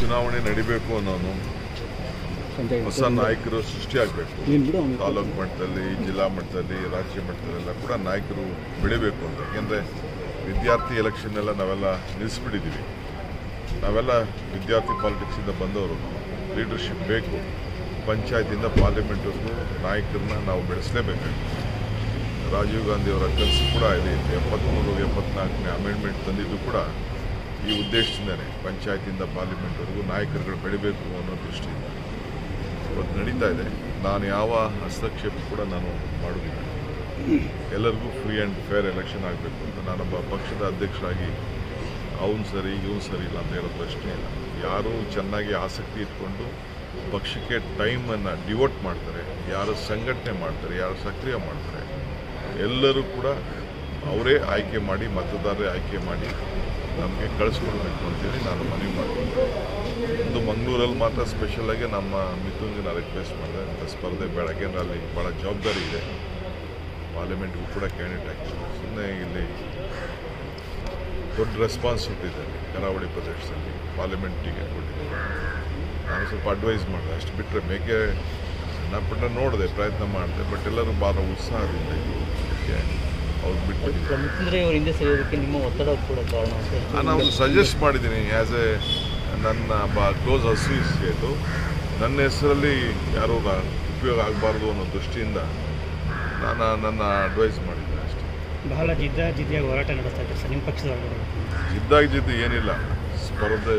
ಚುನಾವಣೆ ನಡಿಬೇಕು ಅನ್ನೋನು ಹೊಸ ನಾಯಕರು ಸೃಷ್ಟಿಯಾಗಬೇಕು. ತಾಲೂಕು ಮಟ್ಟದಲ್ಲಿ ಜಿಲ್ಲಾ ಮಟ್ಟದಲ್ಲಿ ರಾಜ್ಯ ಮಟ್ಟದಲ್ಲೆಲ್ಲ ಕೂಡ ನಾಯಕರು ಬೆಳಿಬೇಕು ಅಂತ. ಯಾಕೆಂದರೆ ವಿದ್ಯಾರ್ಥಿ ಎಲೆಕ್ಷನ್ ಎಲ್ಲ ನಾವೆಲ್ಲ ನಿಲ್ಲಿಸ್ಬಿಟ್ಟಿದ್ದೀವಿ ನಾವೆಲ್ಲ ವಿದ್ಯಾರ್ಥಿ ಪಾಲಿಟಿಕ್ಸಿಂದ ಬಂದವರು. ಲೀಡರ್ಶಿಪ್ ಬೇಕು. ಪಂಚಾಯತಿಂದ ಪಾರ್ಲಿಮೆಂಟ್ವರೆಗೂ ನಾಯಕರನ್ನ ನಾವು ಬೆಳೆಸಲೇಬೇಕಾಗಿದೆ ರಾಜೀವ್ ಗಾಂಧಿಯವರ ಕನಸು ಕೂಡ ಇದೆ. ಎಪ್ಪತ್ತ್ಮೂರು ಎಪ್ಪತ್ನಾಲ್ಕನೇ ಅಮೆಂಡ್ಮೆಂಟ್ ತಂದಿದ್ದು ಕೂಡ ಈ ಉದ್ದೇಶದಿಂದನೇ ಪಂಚಾಯತಿಯಿಂದ ಪಾರ್ಲಿಮೆಂಟ್ವರೆಗೂ ನಾಯಕರುಗಳು ಬೆಳಿಬೇಕು ಅನ್ನೋ ದೃಷ್ಟಿಯಿಂದ. ಇವತ್ತು ನಡೀತಾ ಇದೆ. ನಾನು ಯಾವ ಹಸ್ತಕ್ಷೇಪ ಕೂಡ ನಾನು ಮಾಡುವುದಿಲ್ಲ. ಎಲ್ಲರಿಗೂ ಫ್ರೀ ಆ್ಯಂಡ್ ಫೇರ್ ಎಲೆಕ್ಷನ್ ಆಗಬೇಕು ಅಂತ. ನಾನೊಬ್ಬ ಪಕ್ಷದ ಅಧ್ಯಕ್ಷರಾಗಿ ಅವನು ಸರಿ, ಇವನು ಸರಿ ಇಲ್ಲ ಅಂತ ಹೇಳೋ ಪ್ರಶ್ನೆ ಇಲ್ಲ. ಯಾರು ಚೆನ್ನಾಗಿ ಆಸಕ್ತಿ ಇಟ್ಕೊಂಡು ಪಕ್ಷಕ್ಕೆ ಟೈಮನ್ನು ಡಿವೋಟ್ ಮಾಡ್ತಾರೆ. ಯಾರು ಸಂಘಟನೆ ಮಾಡ್ತಾರೆ, ಯಾರು ಸಕ್ರಿಯ ಮಾಡ್ತಾರೆ. ಎಲ್ಲರೂ ಕೂಡ ಅವರೇ ಆಯ್ಕೆ ಮಾಡಿ, ಮತದಾರರೇ ಆಯ್ಕೆ ಮಾಡಿ ನಮಗೆ ಕಳಿಸ್ಕೊಡ್ಬೇಕು ಅಂತೇಳಿ ನಾನು ಮನವಿ ಮಾಡ್ತೀನಿ. ಒಂದು ಮಂಗಳೂರಲ್ಲಿ ಮಾತ್ರ ಸ್ಪೆಷಲಾಗಿ ನಮ್ಮ ಮಿಥುನ್ಗೆ ನಾನು ರಿಕ್ವೆಸ್ಟ್ ಮಾಡಿದೆ. ಅಂತ ಸ್ಪರ್ಧೆ ಅಲ್ಲಿ ಭಾಳ ಜವಾಬ್ದಾರಿ ಇದೆ. ಪಾರ್ಲಿಮೆಂಟ್ಗೂ ಕೂಡ ಕ್ಯಾಂಡಿಡೇಟ್ ಆಗ್ತದೆ ಸುಮ್ಮನೆ ಇಲ್ಲಿ ದೊಡ್ಡ ರೆಸ್ಪಾನ್ಸಿಬಿಲಿಟಿ ಇದೆ ಕರಾವಳಿ ಪ್ರದೇಶದಲ್ಲಿ. ಪಾರ್ಲಿಮೆಂಟ್ ಟಿಕೆಟ್ ಕೊಟ್ಟಿದ್ದಾರೆ ನಾನು ಸ್ವಲ್ಪ ಅಡ್ವೈಸ್ ಮಾಡಿದೆ. ಅಷ್ಟು ಬಿಟ್ಟರೆ ಮೇಕೆ ನಾನು ನೋಡಿದೆ ಪ್ರಯತ್ನ ಮಾಡಿದೆ. ಬಟ್ ಎಲ್ಲರೂ ಭಾಳ ಉತ್ಸಾಹದಿಂದ ಇದ್ದರು ಅದಕ್ಕೆ ಅವ್ರು ಬಿಟ್ಟು ಹಿಂದೆ ಸರಿಯೋದಕ್ಕೆ ನಿಮ್ಮ ಒತ್ತಡ ಕೂಡ ಕಾರಣ ನಾನು ಸಜೆಸ್ಟ್ ಮಾಡಿದ್ದೀನಿ ಆ್ಯಸ್ ಎ ನನ್ನ ಬ ಕ್ಲೋಸ್ ಅಸೋಸಿಯೇಟು ನನ್ನ ಹೆಸರಲ್ಲಿ ಯಾರೂ ಉಪಯೋಗ ಆಗಬಾರ್ದು ಅನ್ನೋ ದೃಷ್ಟಿಯಿಂದ ನಾನು ನನ್ನ ಅಡ್ವೈಸ್ ಮಾಡಿದ್ದೆ ಅಷ್ಟೇ. ಬಹಳ ಜಿದ್ದ ಜಿದ್ದಿಯಾಗಿ ಹೋರಾಟ ನಡೆಸ್ತಾ ಇದ್ದಾರೆ ಸರ್ ನಿಮ್ಮ ಪಕ್ಷದ ಜಿದ್ದಾಗಿ ಜಿದ್ದು ಏನಿಲ್ಲ ಸ್ಪರ್ಧೆ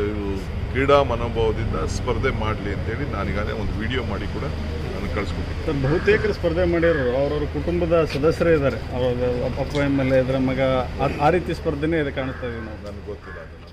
ಕ್ರೀಡಾ ಮನೋಭಾವದಿಂದ ಸ್ಪರ್ಧೆ ಮಾಡಲಿ ಅಂತೇಳಿ ನಾನೀಗಾಗಲೇ ಒಂದು ವಿಡಿಯೋ ಮಾಡಿ ಕೂಡ ನಾನು ಕಳಿಸ್ಕೊಟ್ಟಿದ್ದೆ ಸರ್ ಬಹುತೇಕರು ಸ್ಪರ್ಧೆ ಮಾಡಿರೋರು ಅವ್ರವ್ರ ಕುಟುಂಬದ ಸದಸ್ಯರೇ ಇದ್ದಾರೆ ಅವ್ರ ಅಪ್ಪ ಎಂ ಎಲ್ ಎ ಇದ್ರ ಮಗ ಆ- ರೀತಿ ಸ್ಪರ್ಧೆನೇ ಇದೆ ಕಾಣಿಸ್ತಾ ಇದೆ ನಾವು ನನಗೆ ಗೊತ್ತಿಲ್ಲ ಅದನ್ನು